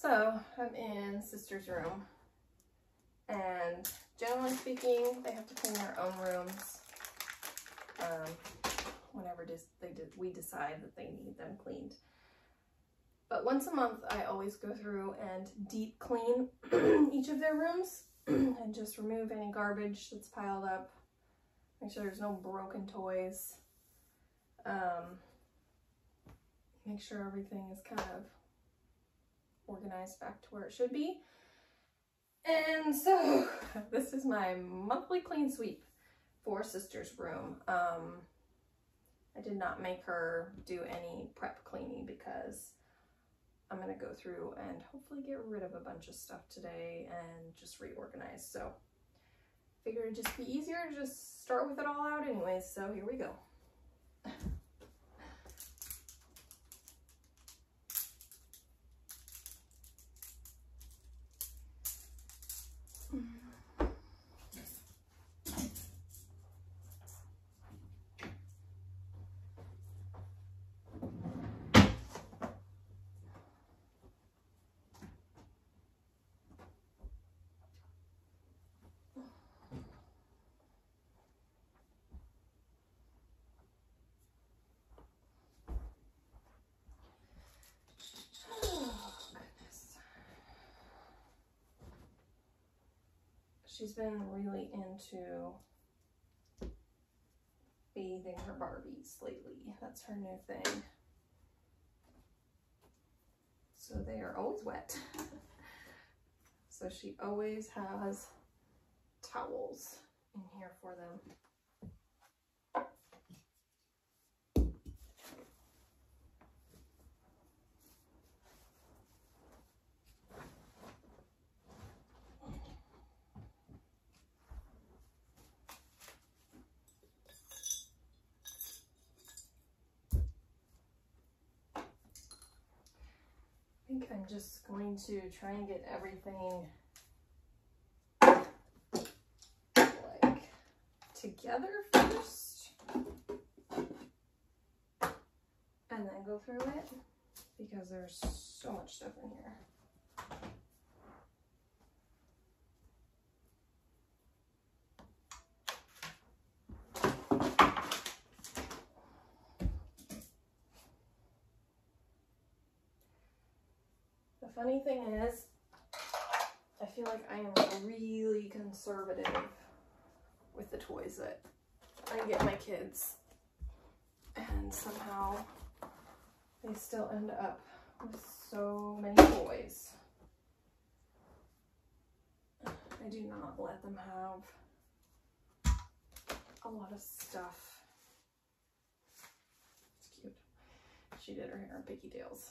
So I'm in sister's room and generally speaking, they have to clean their own rooms um, whenever they we decide that they need them cleaned. But once a month, I always go through and deep clean each of their rooms and just remove any garbage that's piled up. Make sure there's no broken toys. Um, make sure everything is kind of organized back to where it should be. And so this is my monthly clean sweep for sister's room. Um, I did not make her do any prep cleaning because I'm going to go through and hopefully get rid of a bunch of stuff today and just reorganize. So figured it'd just be easier to just start with it all out anyways. So here we go. she's been really into bathing her Barbies lately. That's her new thing. So they are always wet. so she always has towels in here for them. I'm just going to try and get everything like together first and then go through it because there's so much stuff in here. Funny thing is, I feel like I am really conservative with the toys that I get my kids. And somehow they still end up with so many toys. I do not let them have a lot of stuff. It's cute. She did her hair in Picky Tails.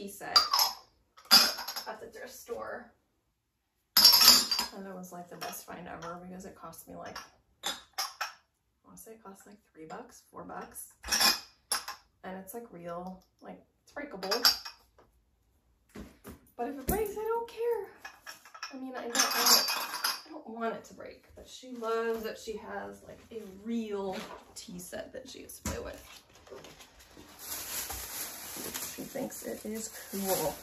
tea set at the thrift store. And it was like the best find ever because it cost me like, I want to say it cost like three bucks, four bucks. And it's like real, like it's breakable. But if it breaks, I don't care. I mean, I don't, I don't, I don't want it to break, but she loves that she has like a real tea set that she used to play with. She thinks it is cool.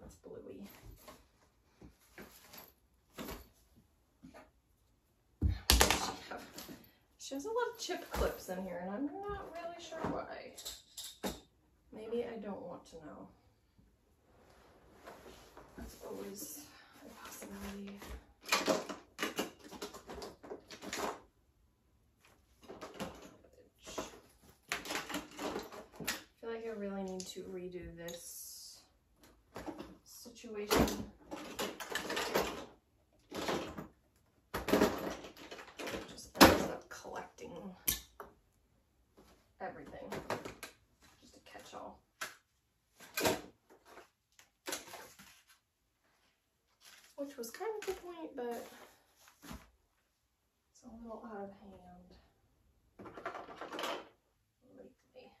That's bluey. She has a lot of chip clips in here, and I'm not really sure why. Maybe I don't want to know. That's always a possibility. I feel like I really need to redo this situation. Just ends up collecting everything. Just a catch-all. Which was kind of the point, but it's a little out of hand lately.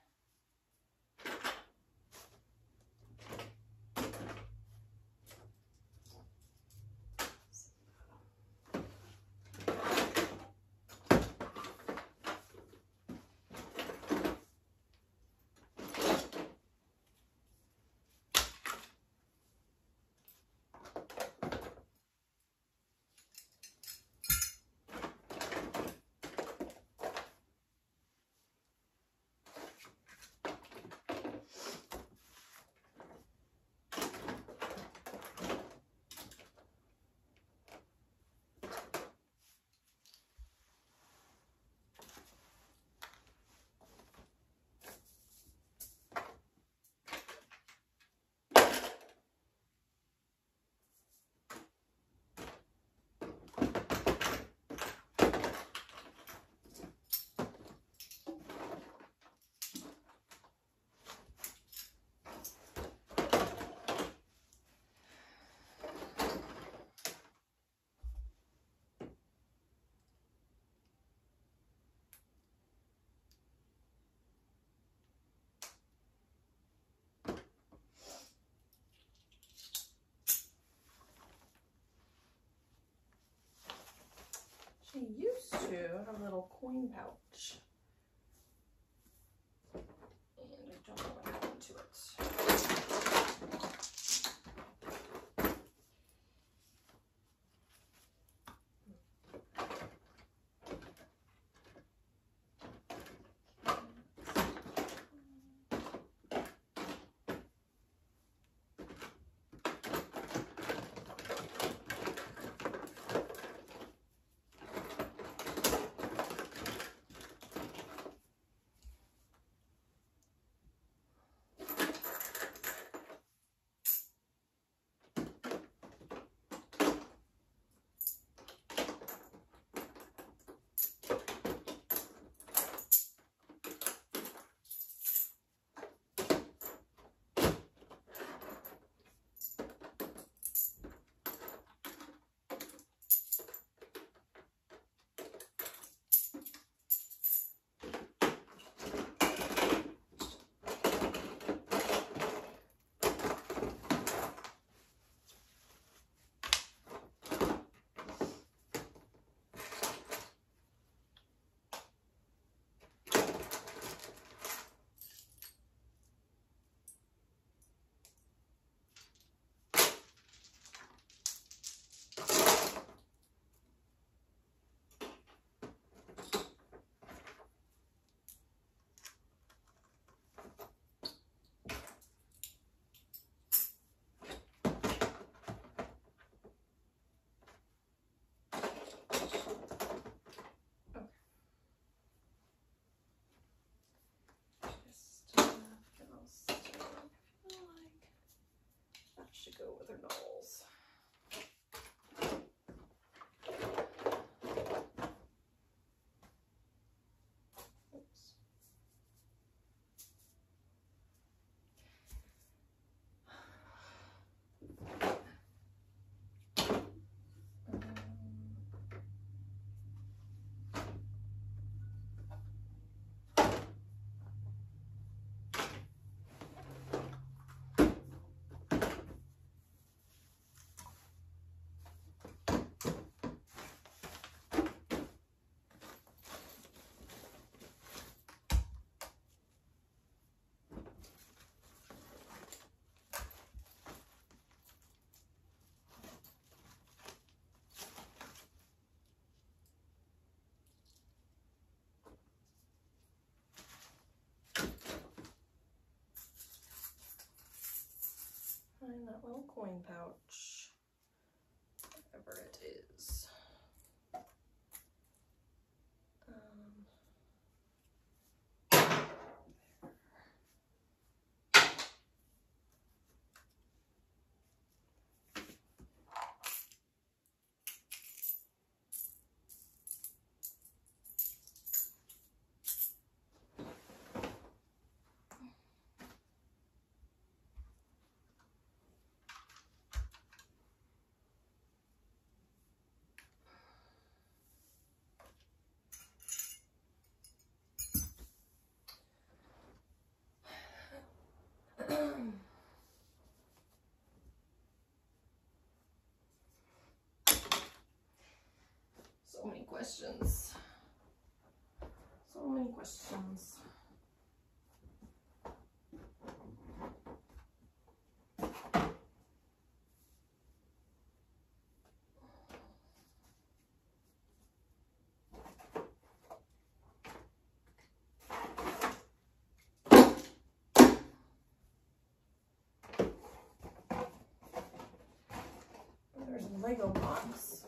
She used to a little coin pouch. And I don't know what happened to it. Just, uh, what else do I feel like that should go with her dolls. Find that little coin pouch. Questions. So many questions. There's Lego box.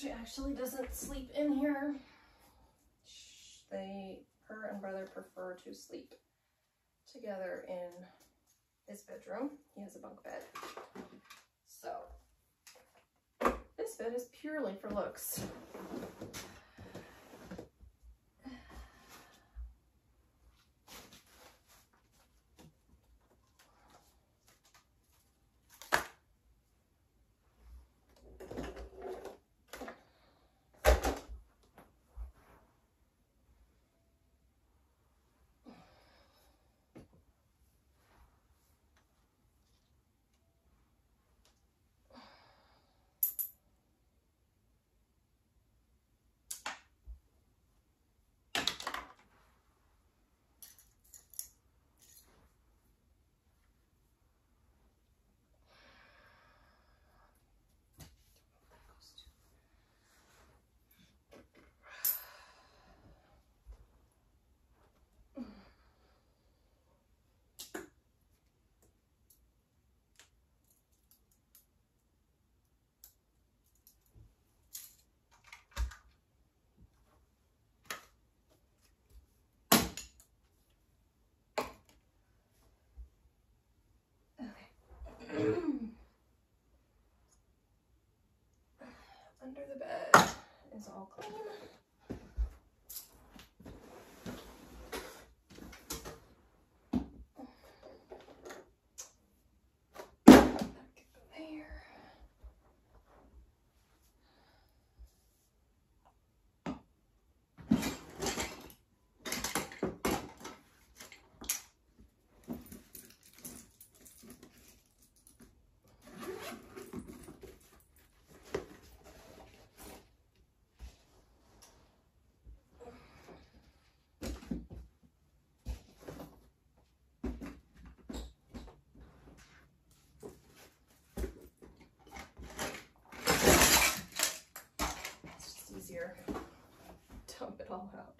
She actually doesn't sleep in here. They, her and brother prefer to sleep together in his bedroom. He has a bunk bed. So, this bed is purely for looks. The bed is all clean. That can go there. dump it out.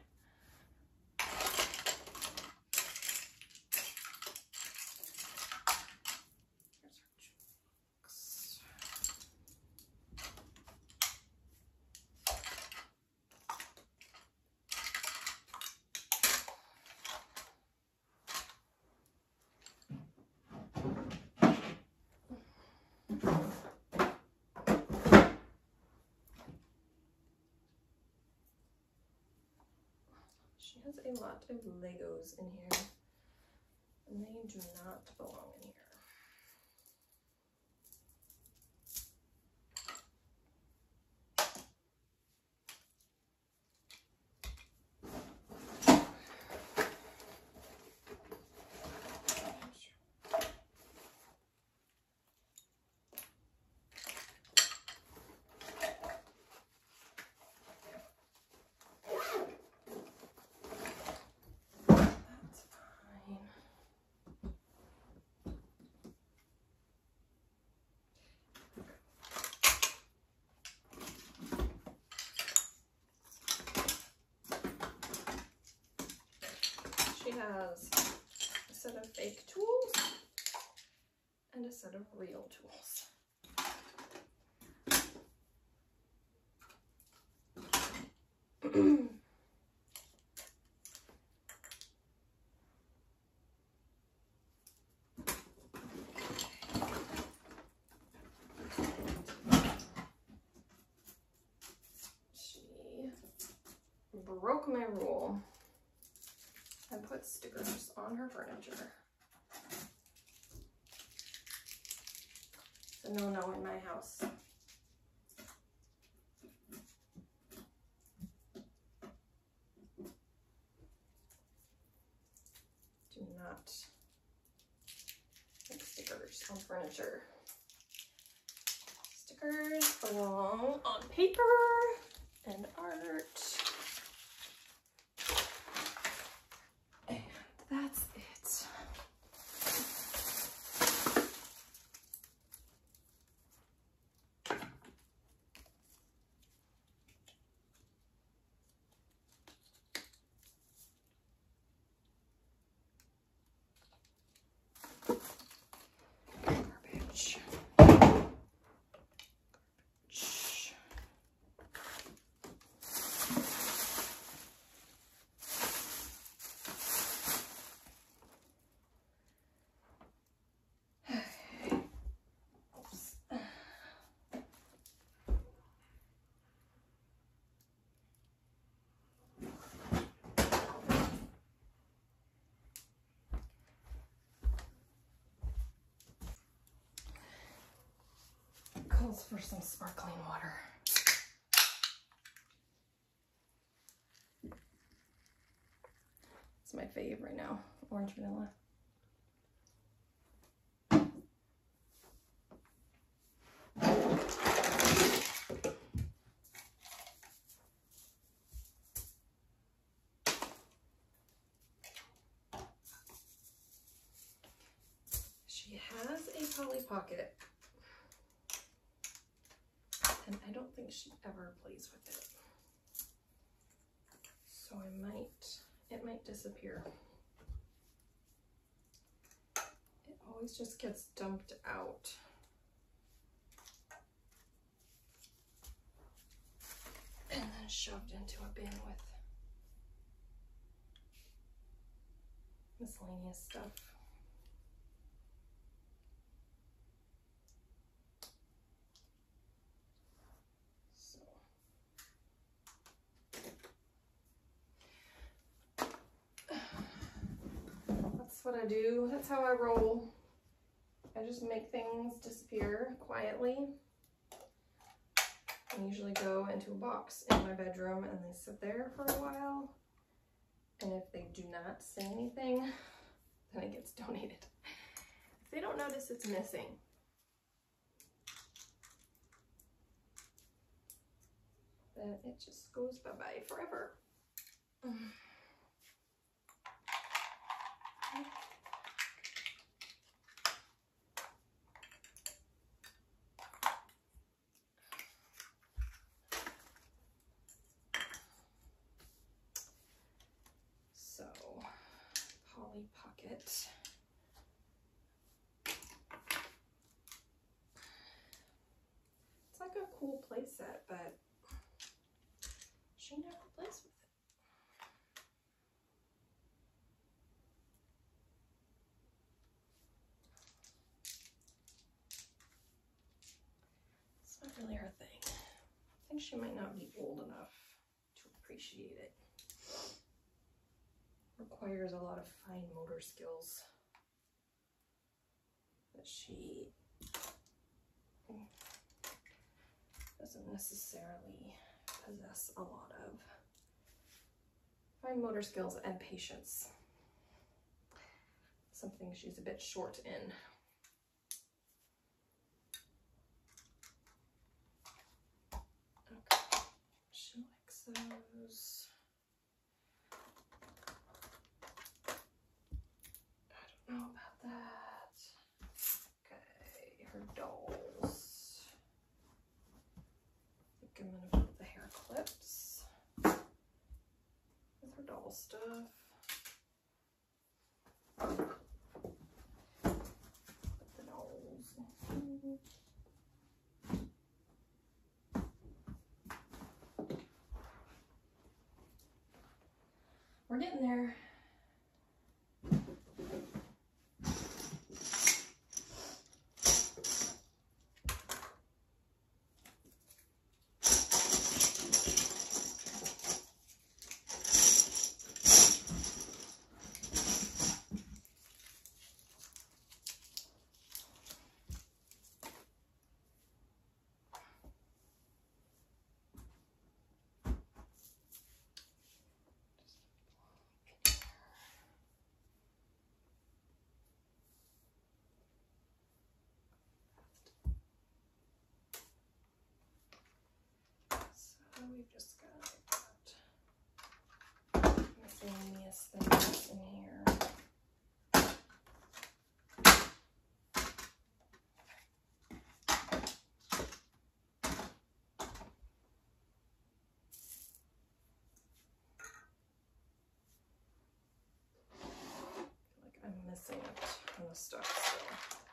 She has a lot of Legos in here, and they do not belong has a set of fake tools and a set of real tools. She broke my rule and put stickers on her furniture. So no no in my house. Do not stickers on furniture. Stickers belong on paper and art. And that's it. Garbage. Garbage. Oops. For some sparkling water. It's my fave right now, orange vanilla. She has a Polly Pocket. And I don't think she ever plays with it. So I might, it might disappear. It always just gets dumped out. And then shoved into a bin with miscellaneous stuff. So. That's what I do. That's how I roll. I just make things disappear quietly. I usually go into a box in my bedroom and they sit there for a while. And if they do not say anything, then it gets donated. If they don't notice it's missing, then it just goes bye-bye forever. Polly Pocket. It's like a cool playset, but she never plays with it. It's not really her thing. She might not be old enough to appreciate it. Requires a lot of fine motor skills that she doesn't necessarily possess a lot of. Fine motor skills and patience. Something she's a bit short in. Okay, she likes those. I don't know about that. Okay, her dolls. I think I'm gonna put the hair clips with her doll stuff. Put the dolls. We're getting there. So we've just got miscellaneous things in here. like I'm missing a ton of stuff still. And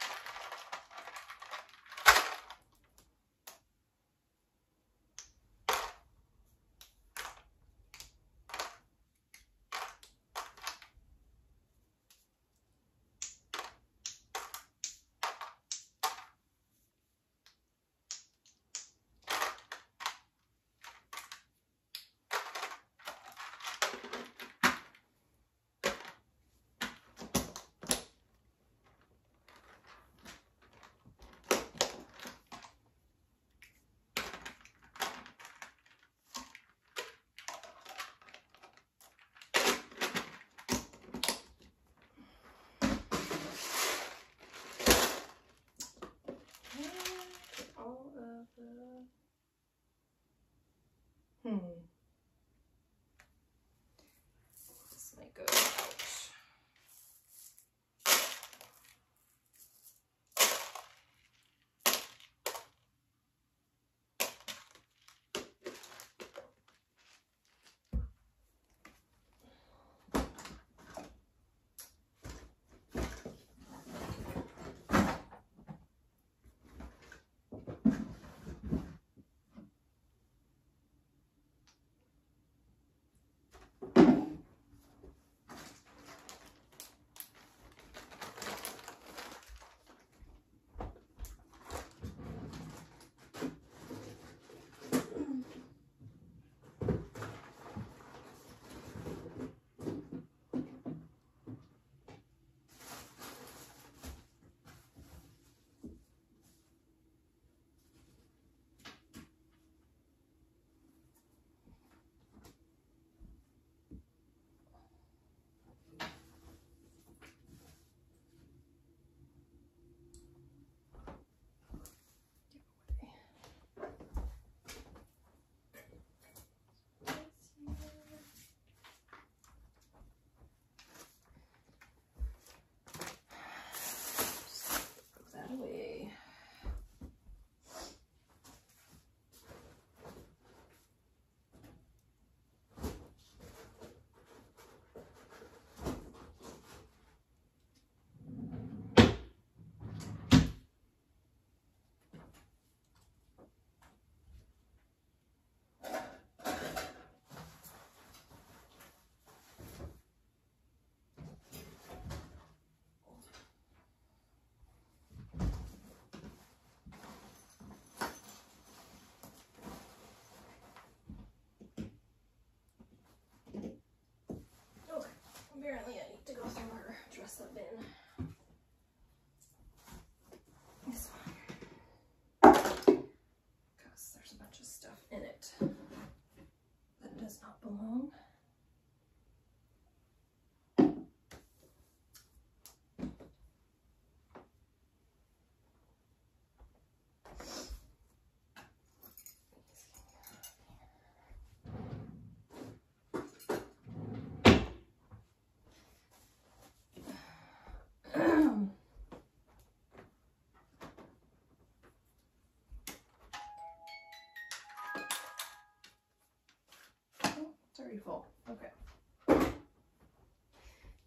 Full. Okay.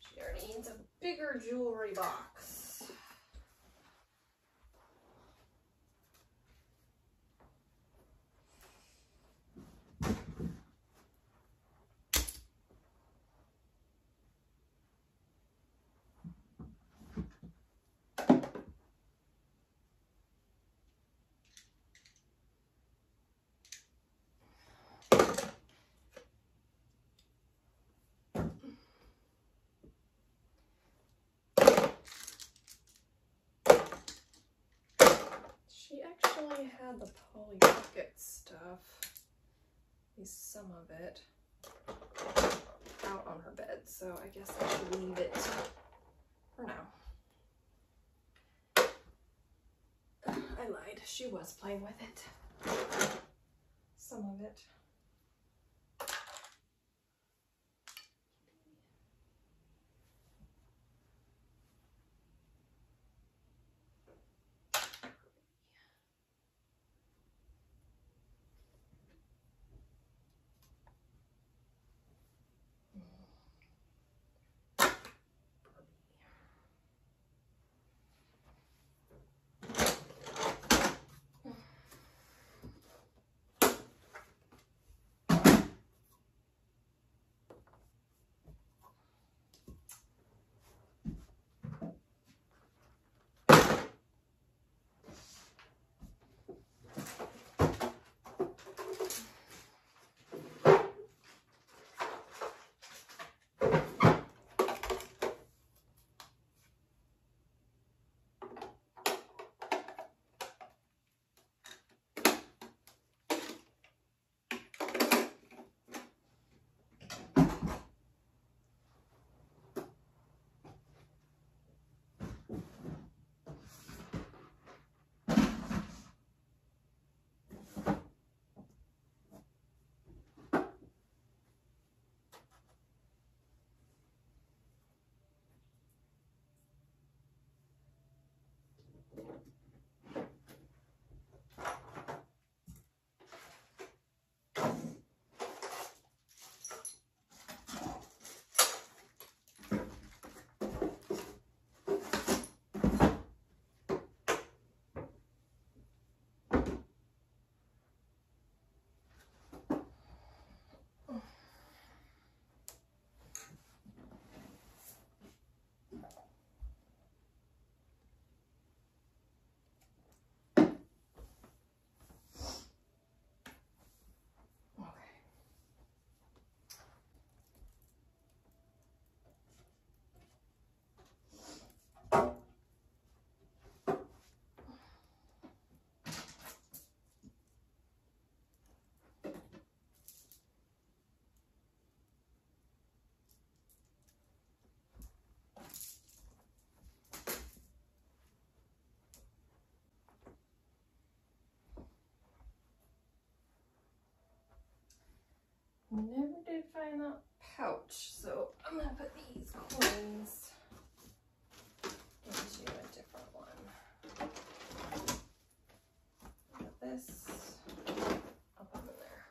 She already needs a bigger jewelry box. She actually had the Polly Pocket stuff, at least some of it, out on her bed, so I guess I should leave it for now. I lied. She was playing with it. Some of it. Never did find that pouch, so I'm gonna put these coins into a different one. Got this. I'll there.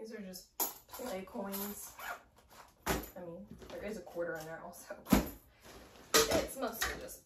These are just play coins. I mean, there is a quarter in there also. It's mostly just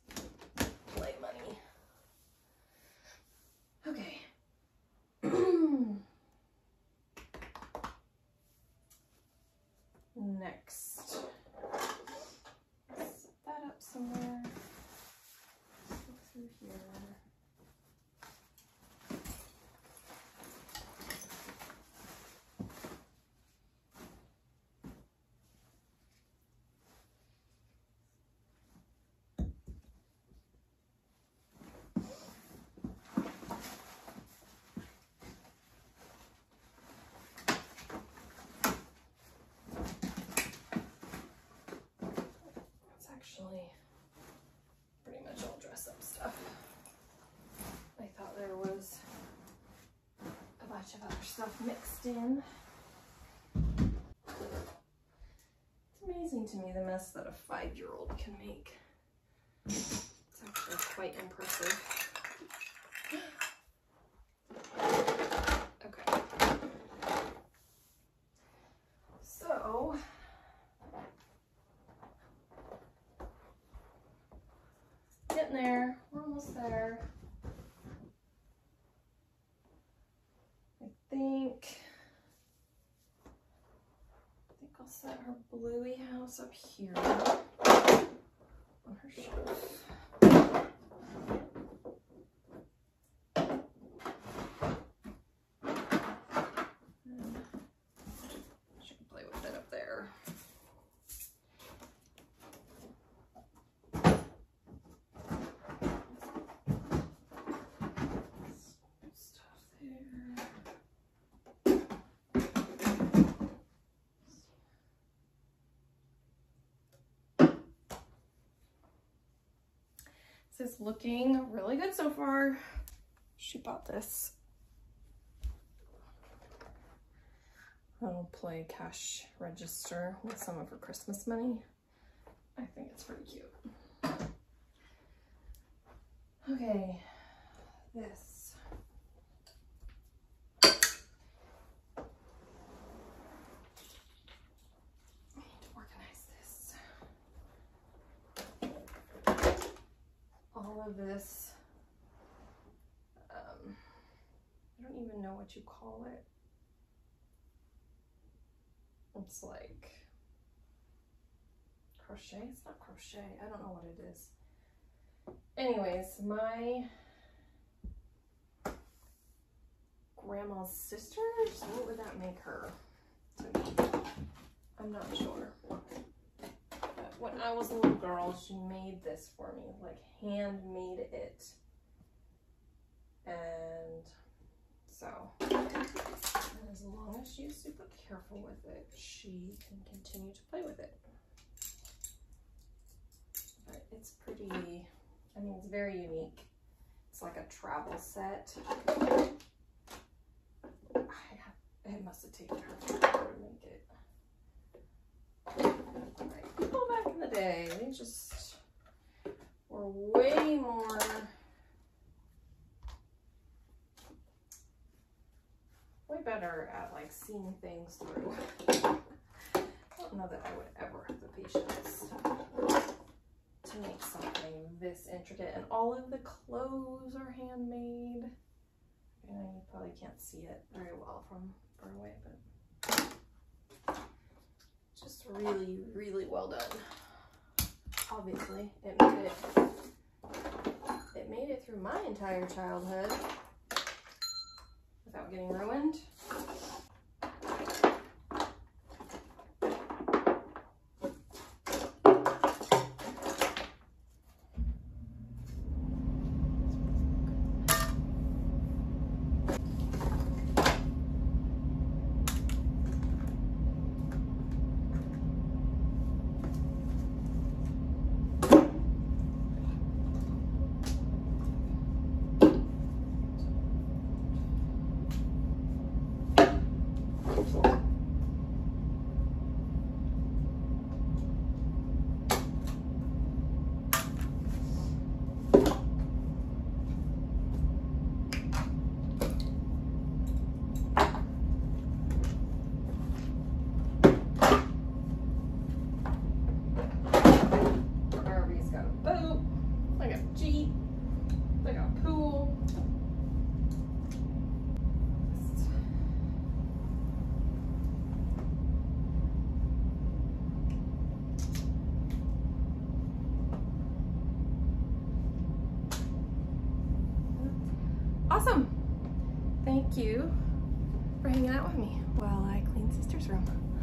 some stuff. I thought there was a bunch of other stuff mixed in. It's amazing to me the mess that a five-year-old can make. It's actually quite impressive. House up here on her shelf. And She can play with it up there. Stuff there. Is looking really good so far. She bought this. I'll play cash register with some of her Christmas money. I think it's pretty cute. Okay, this. I need to organize this. Of this, um, I don't even know what you call it. It's like crochet. It's not crochet. I don't know what it is. Anyways, my grandma's sisters, what would that make her? I'm not sure. When I was a little girl, she made this for me, like handmade it. And so, as long as she's super careful with it, she can continue to play with it. But it's pretty, I mean, it's very unique. It's like a travel set. It must have taken her forever to make it. Back in the day, they just were way more way better at like seeing things through. I don't know that I would ever have the patience to make something this intricate. And all of the clothes are handmade. I you probably can't see it very well from far away, but just really, really well done. Obviously, it made it. It made it through my entire childhood without getting ruined. Harvey's got a boat. I got a Jeep. I got a pool. Awesome. Thank you for hanging out with me while I clean sister's room.